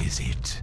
Is it.